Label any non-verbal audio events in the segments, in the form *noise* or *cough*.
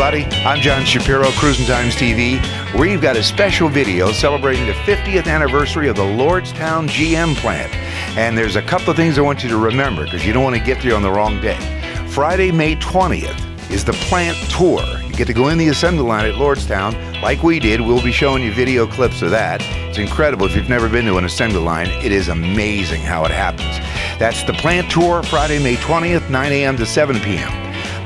everybody. I'm John Shapiro, Cruisin' Times TV. We've got a special video celebrating the 50th anniversary of the Lordstown GM plant. And there's a couple of things I want you to remember because you don't want to get there on the wrong day. Friday, May 20th is the plant tour. You get to go in the assembly line at Lordstown like we did. We'll be showing you video clips of that. It's incredible. If you've never been to an assembly line, it is amazing how it happens. That's the plant tour, Friday, May 20th, 9 a.m. to 7 p.m.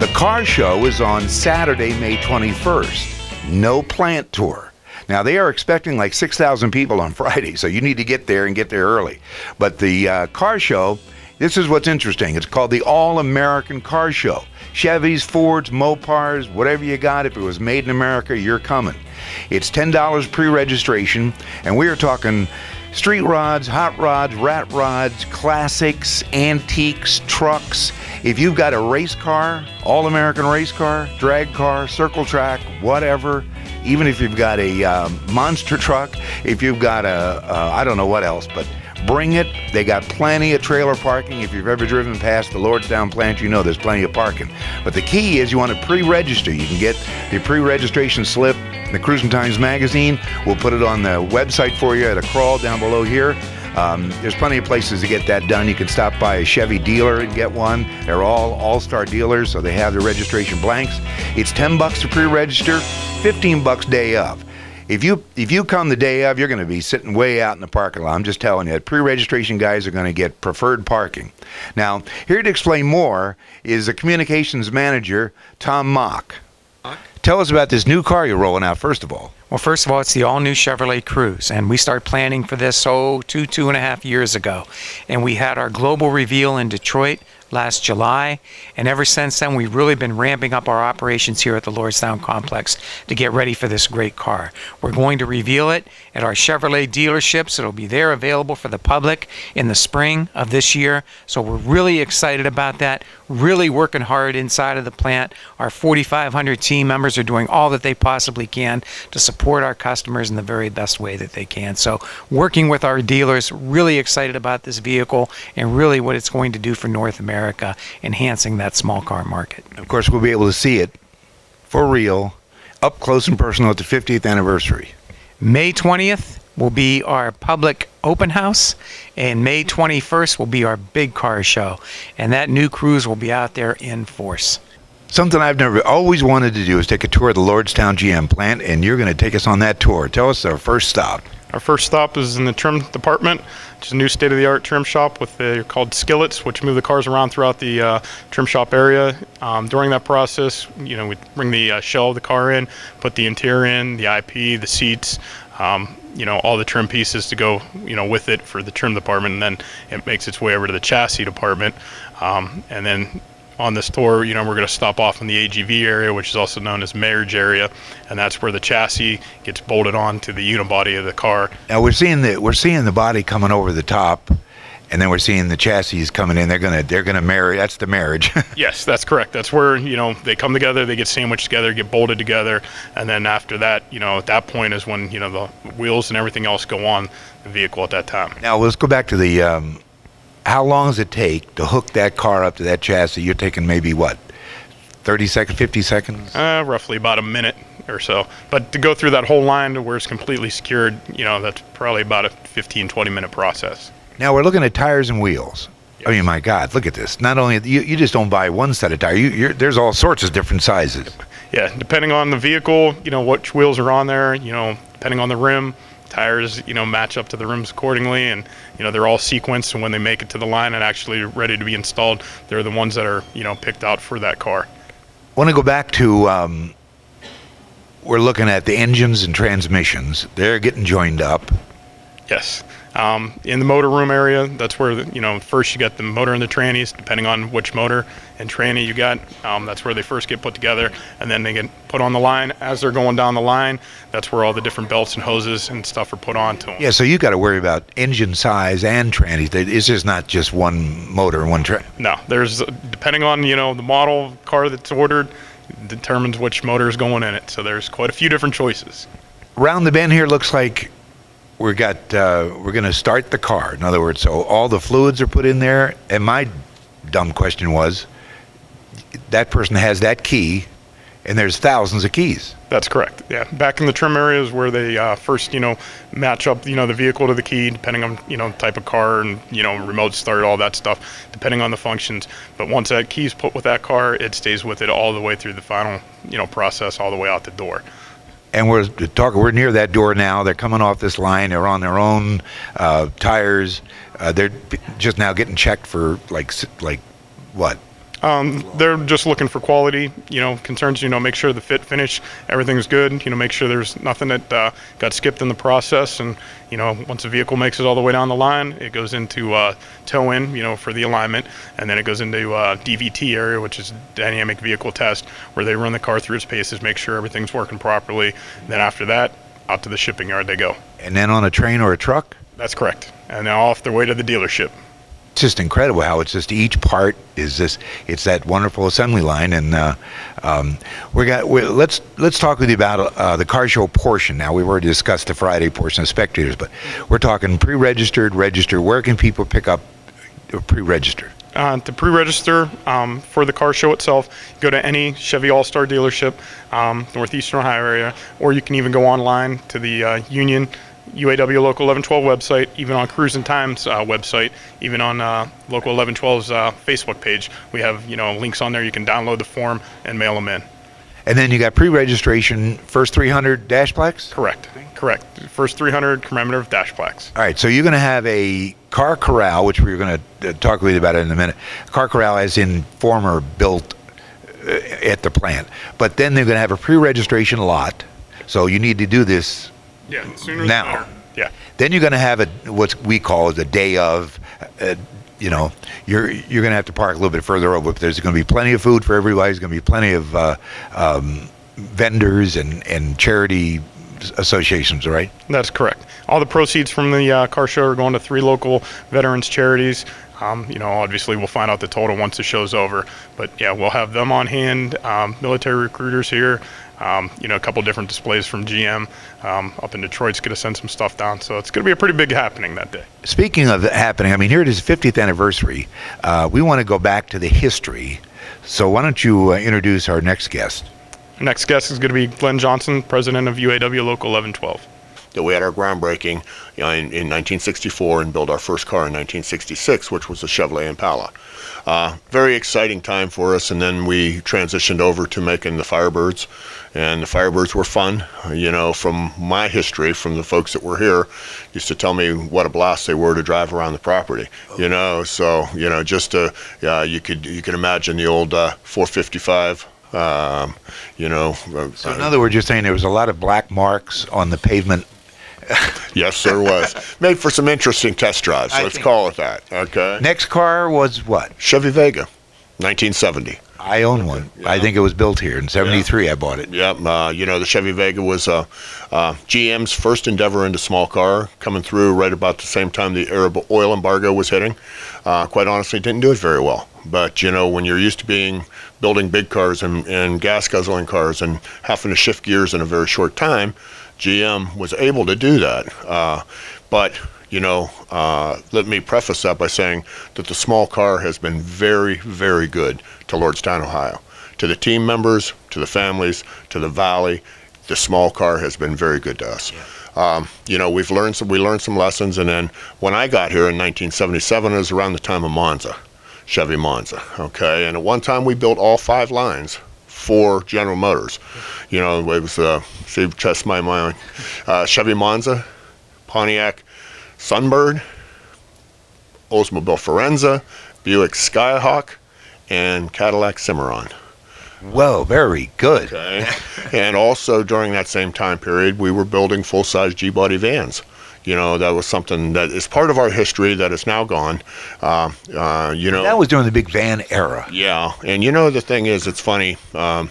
The car show is on Saturday, May 21st. No plant tour. Now they are expecting like 6,000 people on *laughs* Friday, so you need to get there and get there early. But the uh, car show, this is what's interesting. It's called the All American Car Show. Chevys, Fords, Mopars, whatever you got, if it was made in America, you're coming. It's $10 pre registration, and we are talking street rods, hot rods, rat rods, classics, antiques, trucks if you've got a race car, all American race car, drag car, circle track, whatever, even if you've got a um, monster truck, if you've got a uh, I don't know what else, but bring it. They got plenty of trailer parking. If you've ever driven past the Lordstown plant, you know there's plenty of parking. But the key is you want to pre register. You can get the pre registration slip, the Cruisin' Times magazine. We'll put it on the website for you at a crawl down below here. Um, there's plenty of places to get that done. You can stop by a Chevy dealer and get one. They're all all-star dealers, so they have the registration blanks. It's 10 bucks to pre-register, 15 bucks day of. If you if you come the day of, you're going to be sitting way out in the parking lot. I'm just telling you, pre-registration guys are going to get preferred parking. Now, here to explain more is the communications manager, Tom Mock. Tell us about this new car you're rolling out, first of all. Well, first of all, it's the all new Chevrolet Cruze, and we started planning for this, oh, two, two and a half years ago. And we had our global reveal in Detroit last July. And ever since then, we've really been ramping up our operations here at the Lordstown Complex to get ready for this great car. We're going to reveal it at our Chevrolet dealerships. It'll be there available for the public in the spring of this year. So we're really excited about that. Really working hard inside of the plant. Our 4,500 team members are doing all that they possibly can to support our customers in the very best way that they can. So working with our dealers, really excited about this vehicle and really what it's going to do for North America. Enhancing that small car market. Of course, we'll be able to see it for real, up close and personal at the 50th anniversary. May 20th will be our public open house, and May 21st will be our big car show. And that new Cruze will be out there in force. Something I've never always wanted to do is take a tour of the Lordstown GM plant, and you're going to take us on that tour. Tell us our first stop. Our first stop is in the trim department, which is a new state-of-the-art trim shop with the called skillets, which move the cars around throughout the uh, trim shop area. Um, during that process, you know, we bring the uh, shell of the car in, put the interior in, the IP, the seats, um, you know, all the trim pieces to go, you know, with it for the trim department, and then it makes its way over to the chassis department, um, and then on this tour, you know, we're going to stop off in the AGV area, which is also known as marriage area, and that's where the chassis gets bolted on to the unibody of the car. Now we're seeing the we're seeing the body coming over the top, and then we're seeing the chassis coming in. They're gonna they're gonna marry. That's the marriage. *laughs* yes, that's correct. That's where you know they come together, they get sandwiched together, get bolted together, and then after that, you know, at that point is when you know the wheels and everything else go on the vehicle at that time. Now let's go back to the um, how long does it take to hook that car up to that chassis? You're taking maybe what, 30 seconds, 50 seconds? Uh, roughly about a minute or so. But to go through that whole line to where it's completely secured, you know, that's probably about a 15, 20 minute process. Now we're looking at tires and wheels. I mean, my God, look at this. Not only you, you just don't buy one set of tires. You, there's all sorts of different sizes. Yeah, depending on the vehicle, you know, which wheels are on there. You know, depending on the rim, tires, you know, match up to the rims accordingly, and you know they're all sequenced. And when they make it to the line and actually ready to be installed, they're the ones that are you know picked out for that car. I want to go back to um, we're looking at the engines and transmissions. They're getting joined up. Yes. Um, in the motor room area, that's where the, you know first you got the motor and the trannies, depending on which motor and tranny you got. Um, that's where they first get put together, and then they get put on the line. As they're going down the line, that's where all the different belts and hoses and stuff are put onto them. Yeah, so you got to worry about engine size and trannies. It's just not just one motor and one tranny. No, there's depending on you know the model car that's ordered determines which motor is going in it. So there's quite a few different choices. Round the bend here looks like we got uh, we're going to start the car. In other words, so all the fluids are put in there. And my dumb question was, that person has that key, And there's thousands of keys. That's correct. Yeah, back in the trim areas where they uh, first, you know, match up, you know, the vehicle to the key, depending on, you know, type of car and, you know, remote start, all that stuff, depending on the functions. But once that key's put with that car, it stays with it all the way through the final, you know, process, all the way out the door. And we're talking. We're near that door now. They're coming off this line. They're on their own uh, tires. Uh, they're just now getting checked for like like what Um, they're just looking for quality, you know, concerns, you know, make sure the fit finish, everything's good, you know, make sure there's nothing that uh, got skipped in the process. And, you know, once the vehicle makes it all the way down the line, it goes into uh, tow in, you know, for the alignment. And then it goes into uh, DVT area, which is dynamic vehicle test, where they run the car through its paces, make sure everything's working properly. then after that, out to the shipping yard they go. and then on a train or a truck. That's correct. And now off their way to the dealership. It's just incredible how it's just each part is this. It's that wonderful assembly line, and uh, um, we got. we let's let's talk with you about uh, the car show portion. Now we've already discussed the Friday portion of spectators, but we're talking pre-registered, registered. Where can people pick up pre-registered? Uh, to pre-register um, for the car show itself, go to any Chevy All-Star dealership, um, Northeastern Ohio area, or you can even go online to the uh, Union UAW Local 1112 website, even on Cruisin' Times uh, website, even on uh, Local 1112's uh, Facebook page. We have you know links on there. You can download the form and mail them in. And then you got pre-registration, first 300 dash plaques. Correct. Correct. First 300 commemorative dash plaques. All right, so you're going to have a car corral, which we're going to talk with you about in a minute. Car corral, as in former built uh, at the plant, but then they're going to have a pre-registration lot. So you need to do this. Yeah. Sooner Now. Yeah. Then you're going to have a what we call the day of. Uh, you know, you're you're going to have to park a little bit further over, but there's going to be plenty of food for everybody. There's going to be plenty of uh, um, vendors and and charity associations, right? That's correct. All the proceeds from the uh, car show are going to three local veterans charities. Um, you know, obviously we'll find out the total once the show's over. But yeah, we'll have them on hand. Um, military recruiters here. Um, you know, a couple different displays from GM um, up in Detroit's going to send some stuff down. So it's going to be a pretty big happening that day. Speaking of happening, I mean, here it is, 50th anniversary. Uh, we want to go back to the history. So why don't you uh, introduce our next guest? Our next guest is going to be Glenn Johnson, president of UAW Local 1112. that we had our groundbreaking you know, in, in 1964 and built our first car in 1966, which was a Chevrolet Impala. Uh, very exciting time for us, and then we transitioned over to making the Firebirds, and the Firebirds were fun. You know, from my history, from the folks that were here, used to tell me what a blast they were to drive around the property. You know, so you know, just to, uh, you could you could imagine the old uh, 455. Um, you know, uh, So in other words, you're saying there was a lot of black marks on the pavement. *laughs* Yes, there was. Made for some interesting test drives. I Let's call it that. Okay. Next car was what? Chevy Vega, 1970. I own one. I think it was built here in '73. I bought it. Yep. Uh, you know, the Chevy Vega was uh, uh, GM's first endeavor into small car, coming through right about the same time the Arab oil embargo was hitting. Uh, quite honestly, didn't do it very well. But you know, when you're used to being building big cars and, and gas guzzling cars and having to shift gears in a very short time, GM was able to do that. Uh, but you know, uh, let me preface that by saying that the small car has been very, very good to Lordstown, Ohio. To the team members, to the families, to the valley, the small car has been very good to us. Um, you know, we've learned some, we learned some lessons, and then when I got here in 1977, it was around the time of Monza, Chevy Monza. Okay, and at one time we built all five lines for General Motors. You know, it was uh, see, test my mind, uh, Chevy Monza, Pontiac Sunbird, Oldsmobile Firenza, Buick Skyhawk, and Cadillac Cimarron. Whoa, very good. Okay. and also during that same time period, we were building full-size G-body vans. You know, that was something that is part of our history that is now gone. Uh, uh, you know, That was during the big van era. yeah, and you know the thing is, it's funny. Um,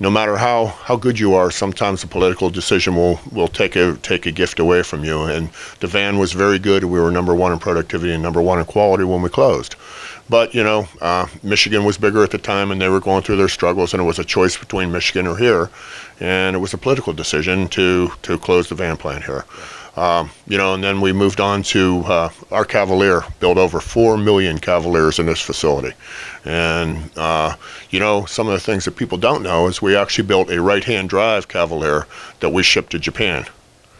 no matter how, how good you are, sometimes a political decision will, will take a take a gift away from you. And the van was very good. We were number one in productivity and number one in quality when we closed. But you know, uh, Michigan was bigger at the time, and they were going through their struggles, and it was a choice between Michigan or here, and it was a political decision to to close the van plant here. Um, you know, and then we moved on to uh, our Cavalier, built over 4 million Cavaliers in this facility. And, uh, you know, some of the things that people don't know is we actually built a right hand drive Cavalier that we shipped to Japan.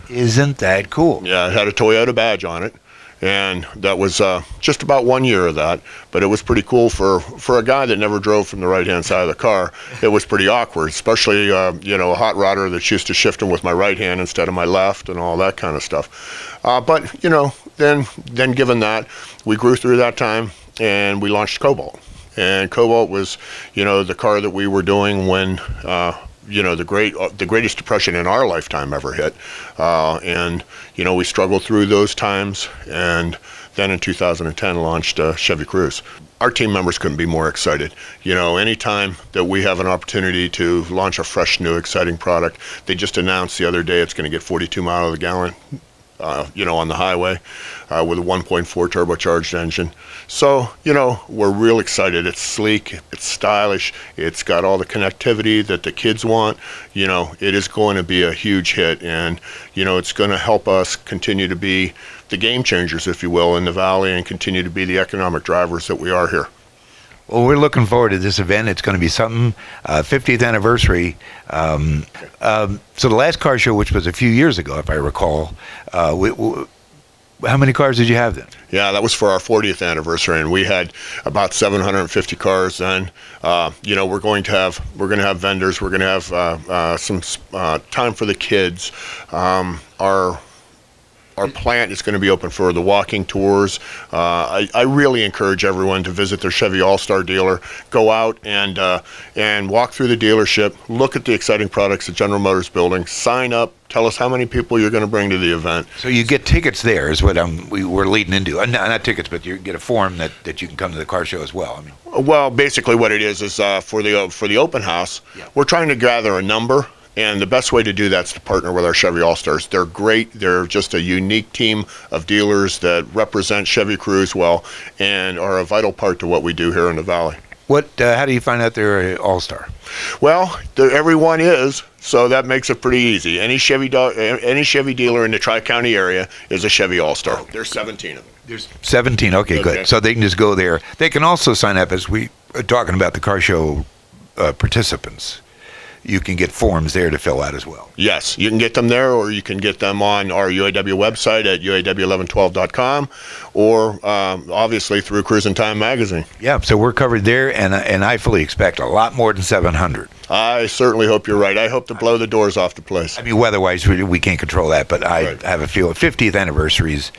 Isn't that cool? Yeah, it had a Toyota badge on it and that was uh, just about one year of that. But it was pretty cool for for a guy that never drove from the right hand side of the car. It was pretty awkward, especially uh, you know a hot rodder that's used to shifting with my right hand instead of my left and all that kind of stuff. Uh, but you know, then then given that, we grew through that time and we launched Cobalt. And Cobalt was, you know, the car that we were doing when uh, you know the great uh, the greatest depression in our lifetime ever hit. Uh, and you know we struggled through those times and then in 2010 launched uh, Chevy Cruze. Our team members couldn't be more excited. You know anytime that we have an opportunity to launch a fresh new exciting product they just announced the other day it's going to get 42 miles a gallon uh, you know, on the highway uh, with a 1.4 turbocharged engine. So, you know, we're real excited. It's sleek, it's stylish, it's got all the connectivity that the kids want. You know, it is going to be a huge hit, and, you know, it's going to help us continue to be the game changers, if you will, in the valley and continue to be the economic drivers that we are here. Well, we're looking forward to this event. It's going to be something, uh, 50th anniversary. Um, um, so the last car show, which was a few years ago, if I recall, uh, we, we, how many cars did you have then? Yeah, that was for our 40th anniversary, and we had about 750 cars then. Uh, you know, we're going to have we're going to have vendors. We're going to have uh, uh, some uh, time for the kids. Um, our our plant is going to be open for the walking tours. Uh, I, I, really encourage everyone to visit their Chevy All Star dealer. Go out and uh, and walk through the dealership. Look at the exciting products that General Motors building. Sign up. Tell us how many people you're going to bring to the event. So you get tickets there, is what I'm, we were leading into. Uh, not, not, tickets, but you get a form that, that you can come to the car show as well. I mean, well, basically what it is is uh, for the for the open house, yeah. we're trying to gather a number and the best way to do that is to partner with our Chevy All Stars. They're great. They're just a unique team of dealers that represent Chevy Cruze well and are a vital part to what we do here in the Valley. What? Uh, how do you find out they're an All Star? Well, everyone is, so that makes it pretty easy. Any Chevy do- any Chevy dealer in the Tri County area is a Chevy All Star. Oh. There's 17 of them. There's 17. Okay, okay, good. So they can just go there. They can also sign up as we are talking about the car show uh, participants you can get forms there to fill out as well. Yes, you can get them there, or you can get them on our UAW website at uaw1112.com, or um, obviously through Cruisin' Time magazine. Yeah, so we're covered there, and and I fully expect a lot more than 700. I certainly hope you're right. I hope to blow the doors off the place. I mean, weather-wise, we, we can't control that, but I right. have a feel 50th anniversaries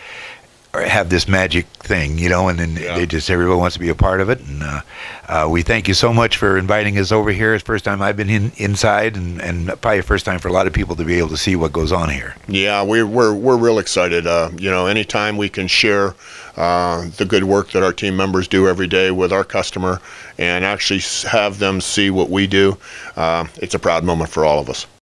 have this magic thing, you know, and then yeah. they just everyone wants to be a part of it. And uh, uh, we thank you so much for inviting us over here. It's the first time I've been in, inside, and, and probably the first time for a lot of people to be able to see what goes on here. Yeah, we're we're we're real excited. Uh, you know, anytime we can share uh, the good work that our team members do every day with our customer, and actually have them see what we do, uh, it's a proud moment for all of us.